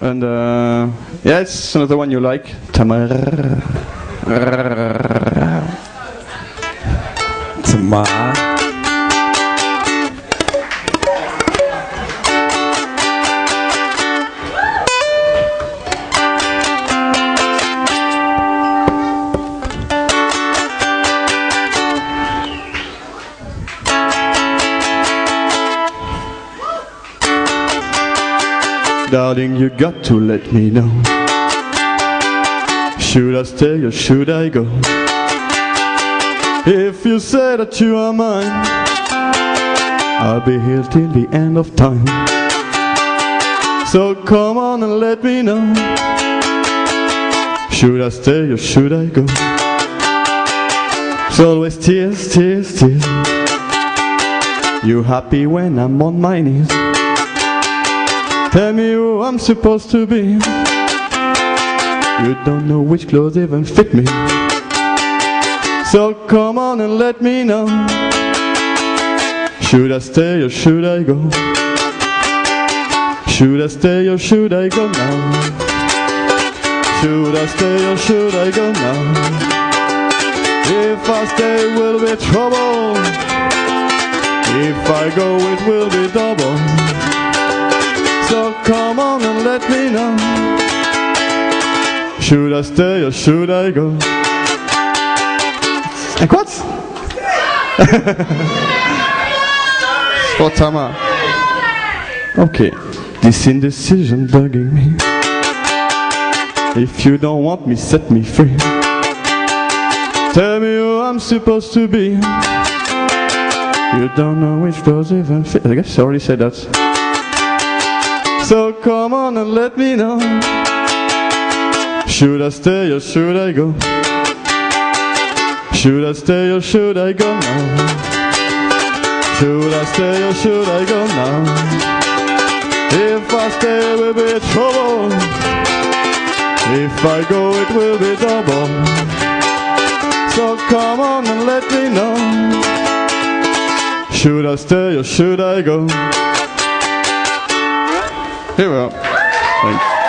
And uh, yeah, it's another one you like. Tamar. Tamar. Darling, you got to let me know. Should I stay or should I go? If you say that you are mine, I'll be here till the end of time. So come on and let me know. Should I stay or should I go? It's always tears, tears, tears. You happy when I'm on my knees? Tell me who I'm supposed to be. You don't know which clothes even fit me. So come on and let me know. Should I stay or should I go? Should I stay or should I go now? Should I stay or should I go now? If I stay, will be trouble. If I go, it will be double. Let me know. Should I stay or should I go? En quoi Spottama. Okay. This indecision bugging me. If you don't want me, set me free. Tell me who I'm supposed to be. You don't know which clothes even fit. I guess I already said that. So come on and let me know. Should I stay or should I go? Should I stay or should I go now? Should I stay or should I go now? If I stay, it will be trouble. If I go, it will be double. So come on and let me know. Should I stay or should I go? Here we are. Thanks.